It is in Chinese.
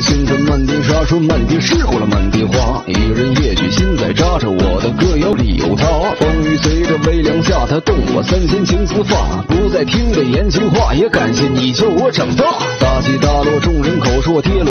星辰满天沙，说漫天失过了满地花。一人夜曲心在扎着，我的歌谣里有他。风雨随着微凉下，他动我三千情丝发。不再听的言情话，也感谢你教我长大。大起大落众人口，说跌落。